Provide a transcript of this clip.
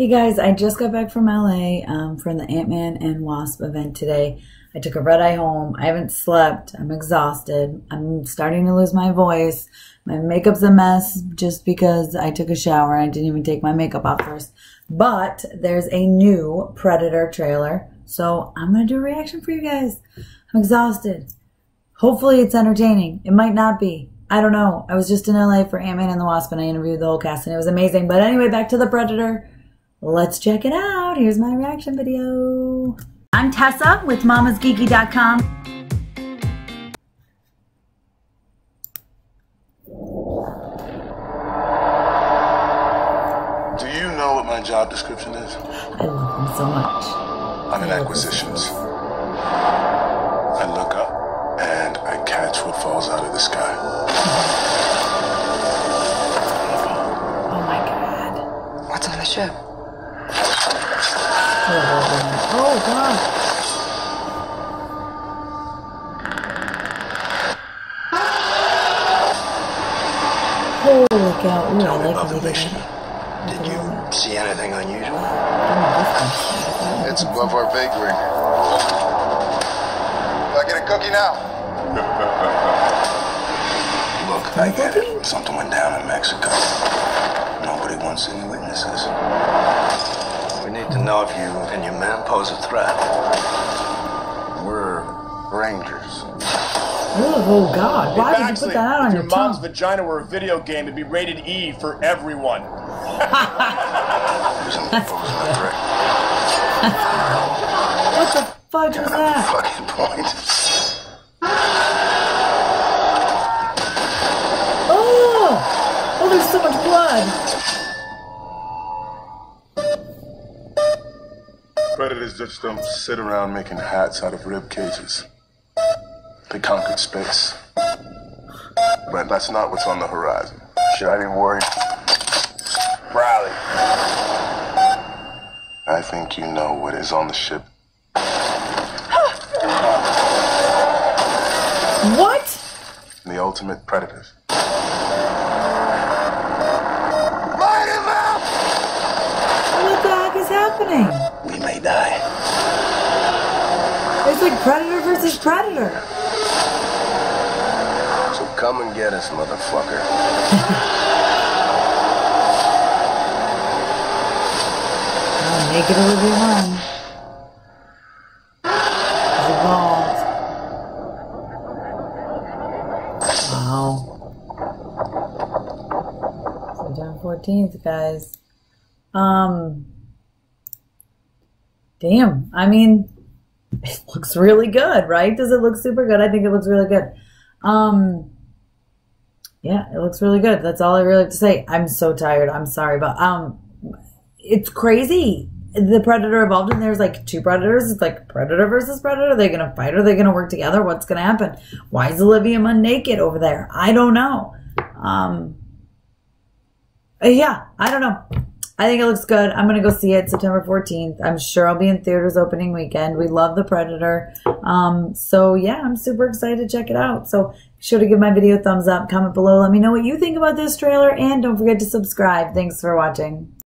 Hey guys, I just got back from LA um, from the Ant Man and Wasp event today. I took a red eye home. I haven't slept. I'm exhausted. I'm starting to lose my voice. My makeup's a mess just because I took a shower. I didn't even take my makeup off first. But there's a new Predator trailer. So I'm going to do a reaction for you guys. I'm exhausted. Hopefully it's entertaining. It might not be. I don't know. I was just in LA for Ant-Man and the Wasp and I interviewed the whole cast and it was amazing. But anyway, back to the Predator. Let's check it out. Here's my reaction video. I'm Tessa with mamasgeeky.com. Do you know what my job description is? I love him so much. I'm in acquisitions. I look up and I catch what falls out of the sky. Oh my god. What's on the ship? Oh god. Holy cow. Ooh, I Tell me like about the the mission. Did you see anything unusual? It's above our pay grade. I get a cookie now. Look, I get it. Something went down in Mexico. Nobody wants any witnesses. We need to know if you and your men pose a threat. We're rangers. Oh, oh god. Why did you put that out on if your your mom's tongue? vagina were a video game, it'd be rated E for everyone. Isn't posing a threat? What the fuck was that? Fucking point. Oh! Oh, there's so much blood. Predators just don't sit around making hats out of rib cages. They conquered space. But that's not what's on the horizon. Should I be worried? Riley. I think you know what is on the ship. What? The ultimate predators. Happening? We may die. It's like Predator versus Predator. So come and get us, motherfucker. Make it Olivia Munn. She's evolved. Wow. September 14th, guys. Um, damn. I mean, it looks really good, right? Does it look super good? I think it looks really good. Um, yeah, it looks really good. That's all I really have to say. I'm so tired. I'm sorry, but um, it's crazy. The predator evolved, and there's like two predators. It's like predator versus predator. Are they gonna fight? Are they gonna work together? What's gonna happen? Why is Olivia Munn naked over there? I don't know. Um, yeah, I don't know. I think it looks good. I'm gonna go see it September 14th. I'm sure I'll be in theaters opening weekend. We love the Predator. Um, so yeah, I'm super excited to check it out. So be sure to give my video a thumbs up, comment below, let me know what you think about this trailer, and don't forget to subscribe. Thanks for watching.